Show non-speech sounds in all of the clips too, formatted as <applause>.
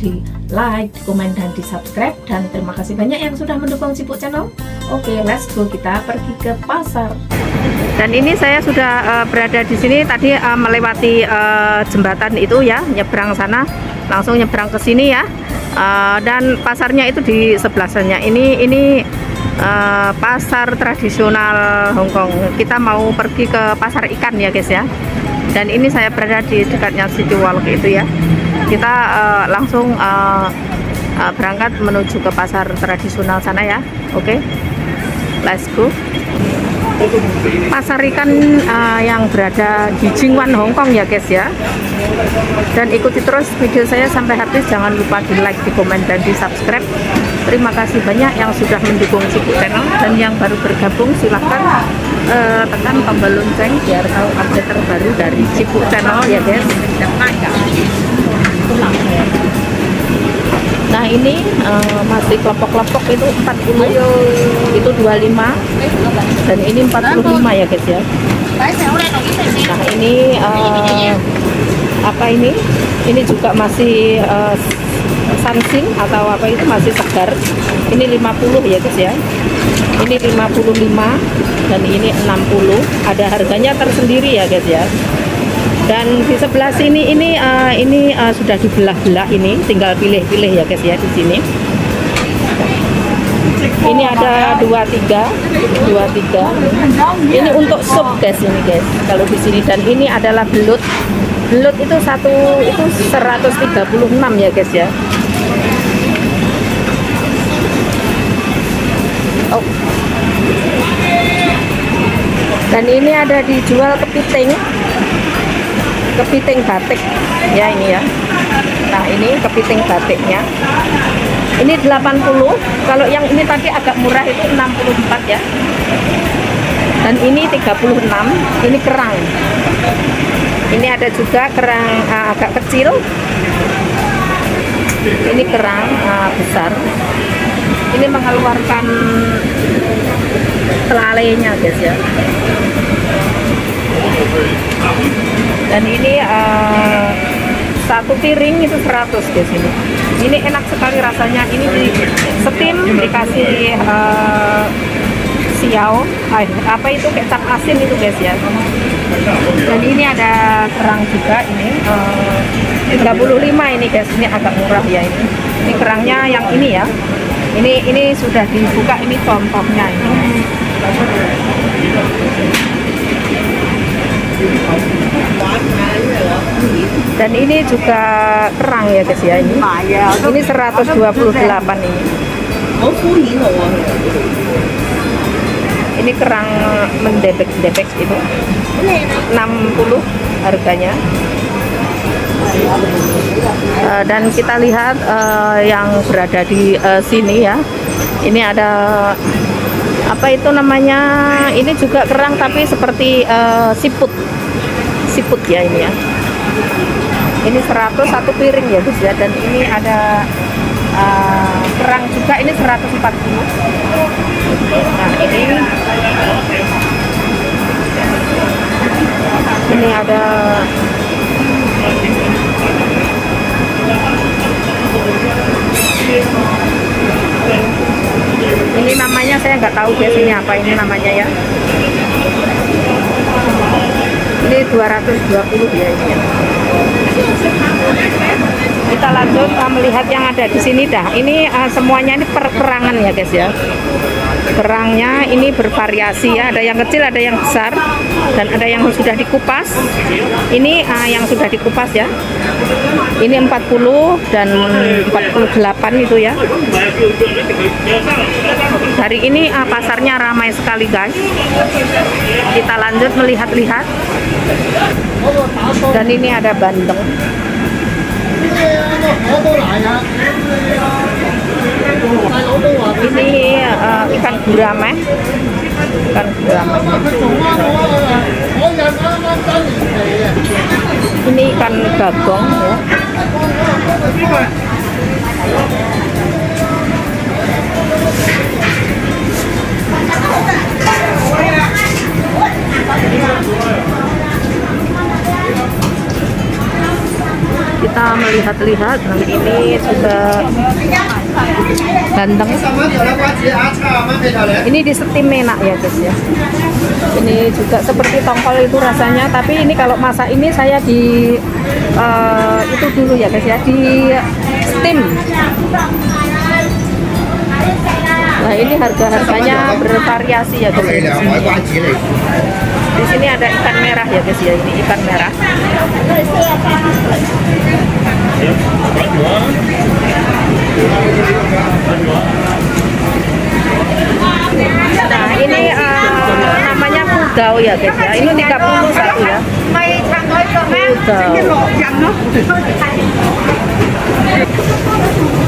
di like, di komen, dan di subscribe. Dan terima kasih banyak yang sudah mendukung Cipuk Channel. Oke, let's go. Kita pergi ke pasar. Dan ini saya sudah uh, berada di sini. Tadi uh, melewati uh, jembatan itu ya nyebrang sana. Langsung nyebrang ke sini ya. Uh, dan pasarnya itu di sebelah sana ini ini uh, pasar tradisional Hongkong kita mau pergi ke pasar ikan ya guys ya. Dan ini saya berada di dekatnya City Walk itu ya kita uh, langsung uh, uh, berangkat menuju ke pasar tradisional sana ya. Oke. Okay? let's go. Pasar ikan uh, yang berada di Jingwan Hongkong ya guys ya. Dan ikuti terus video saya sampai habis. Jangan lupa di like di komen dan di subscribe. Terima kasih banyak yang sudah mendukung Cipuk Channel. Dan yang baru bergabung silahkan uh, tekan tombol lonceng biar tahu update terbaru dari Cipuk Channel ya guys Nah ini uh, masih kelompok-kelompok itu 40 itu 25 dan ini 45 ya guys ya. Nah ini uh, apa ini? Ini juga masih uh, sansing atau apa itu masih segar. Ini 50 ya guys ya. Ini 55 dan ini 60. Ada harganya tersendiri ya guys ya dan di sebelah sini ini uh, ini uh, sudah dibelah-belah ini. Tinggal pilih-pilih ya guys ya di sini. Ini ada dua tiga. Dua tiga. Ini untuk sup guys ini guys kalau di sini. Dan ini adalah belut. Belut itu satu itu 136 ya guys ya. Oh. Dan ini ada dijual kepiting kepiting batik. Ya ini ya. Nah ini kepiting batiknya. Ini 80 kalau yang ini tadi agak murah itu 64 ya. Dan ini 36 ini kerang. Ini ada juga kerang uh, agak kecil. Ini kerang uh, besar. Ini mengeluarkan telalenya guys ya dan ini uh, satu piring itu 100 di sini ini enak sekali rasanya. Ini di steam dikasih uh, siau. Eh, apa itu? Kecap asin itu guys ya. Dan ini ada kerang juga ini uh, 35 ini guys. Ini agak murah ya ini. Ini kerangnya yang ini ya. Ini ini sudah dibuka ini contohnya ini dan ini juga kerang ya guys ya ini. Ini 128 ini. Ini kerang mendebek-debek itu 60 harganya. Uh, dan kita lihat uh, yang berada di uh, sini ya. Ini ada apa itu namanya? Ini juga kerang tapi seperti uh, siput. Siput ya ini ya. Ini 100 satu piring ya guys ya. Dan ini ada uh, kerang juga ini 140 nah ini. Ini ada ini namanya saya nggak tahu guys ini apa ini namanya ya. Ini 220 ya ini kita lanjut uh, melihat yang ada di sini dah. Ini uh, semuanya ini perkerangan ya guys ya. Kerangnya ini bervariasi ya. Ada yang kecil ada yang besar dan ada yang sudah dikupas. Ini uh, yang sudah dikupas ya. Ini 40 dan 48 itu ya. Hari ini uh, pasarnya ramai sekali guys. Kita lanjut melihat-lihat. Dan ini ada bandeng. Ini uh, ikan gurame gurame ini ikan bagong ya. Kita lihat-lihat nah, ini juga ganteng ini di steam enak ya guys ya ini juga seperti tongkol itu rasanya tapi ini kalau masak ini saya di uh, itu dulu ya guys ya di steam Nah ini harga-harganya bervariasi ya guys. Di sini. di sini ada ikan merah ya guys ya. Ini ikan merah. Nah ini uh, namanya pudau ya guys ya. Ini 31 ya. Pudau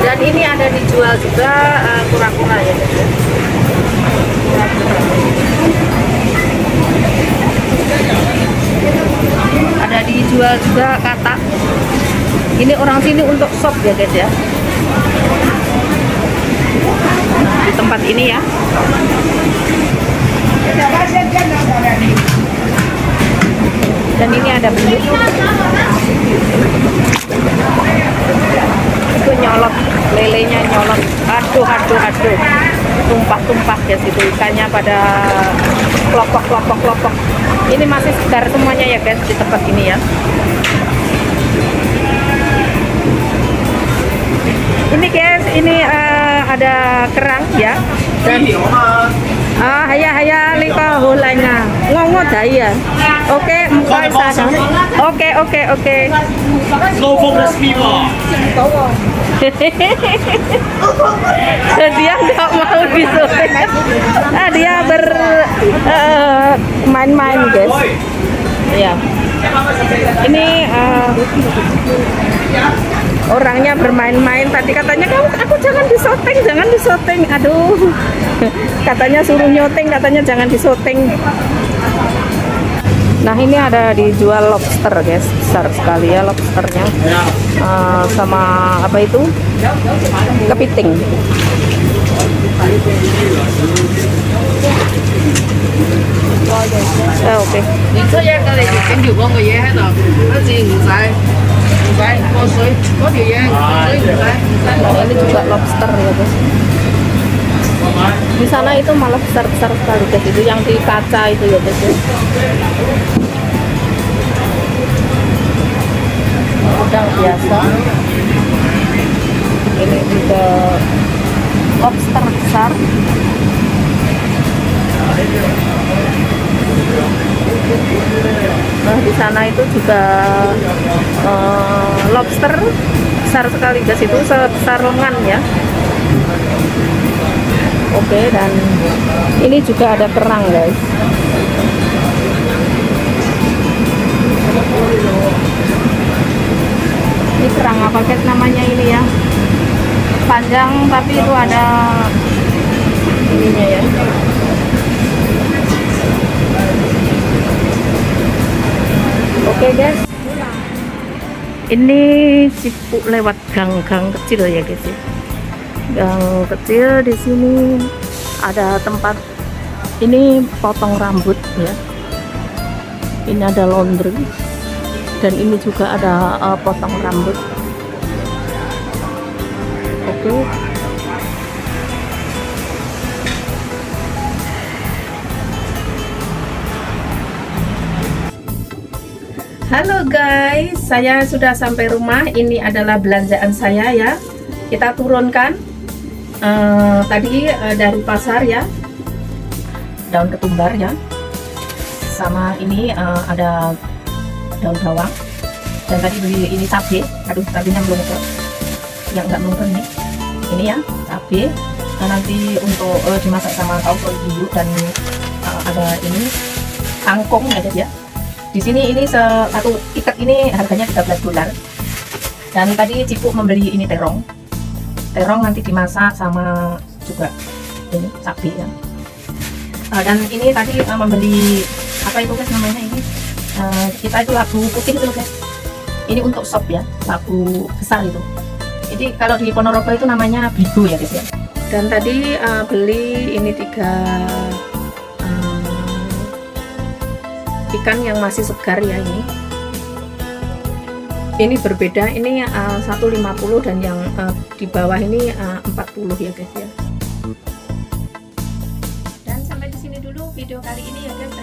dan ini ada dijual juga uh, kura-kura ya ada dijual juga kata ini orang sini untuk shop ya guys ya di tempat ini ya. Dan ini ada belut itu nyolot lelenya nyolot. Aduh aduh aduh. Tumpah-tumpah ya situ. Ikannya pada kelopok kelopok kelopok. Ini masih segar semuanya ya guys di tempat ini ya. Ini guys ini uh, ada kerang ya dan Ah, haya haya liko hulanya. Ngongo daya. Oke, muka sana. Oke, oke, oke. Slow resmi <laughs> dia nggak mau disuruh. Ah, dia ber uh, main-main, guys. Ya. Ini uh, orangnya bermain-main. Tadi katanya kamu aku jangan disoteng jangan disoteng aduh. <laughs> Katanya suruh nyoteng katanya jangan disoteng nah ini ada dijual lobster guys. Besar sekali ya lobsternya. Uh, sama apa itu? Kepiting. Eh, oke. Okay. Ini juga lobster ya guys. Di sana itu malah besar-besar sekali guys itu yang di kaca itu ya guys. Ya. Udang biasa. Ini juga lobster besar. Sana itu juga uh, lobster besar sekali guys itu sebesar lengan ya. Oke, dan ini juga ada kerang guys. Ini kerang apa guys namanya ini ya? Panjang tapi itu ada ininya ya. Oke guys. Ini cipu lewat gang-gang kecil ya guys ya. Gang kecil di sini ada tempat ini potong rambut ya. Ini ada laundry dan ini juga ada uh, potong rambut. Oke. okay. Halo guys, saya sudah sampai rumah. Ini adalah belanjaan saya ya. Kita turunkan uh, tadi uh, dari pasar ya, daun ketumbar ya, sama ini uh, ada daun bawang. Dan tadi beli ini cabai. Aduh, cabenya belum ke, yang nggak belum nih. Ini ya cabai. Nah, nanti untuk uh, dimasak sama kaupol dulu dan uh, ada ini kangkung ada ya di sini ini satu ikat ini harganya 13 dolar. Dan tadi Cipu membeli ini terong. Terong nanti dimasak sama juga ini sapi ya. Uh, dan ini tadi uh, membeli apa itu guys namanya ini? Uh, kita itu labu putih itu guys. Ini untuk sop ya, labu besar itu. Jadi kalau di Ponorogo itu namanya bigo ya guys ya. Dan tadi uh, beli ini tiga ikan yang masih segar ya ini. Ini berbeda ini uh, 150 dan yang uh, di bawah ini uh, 40 ya guys ya. Dan sampai di sini dulu video kali ini ya guys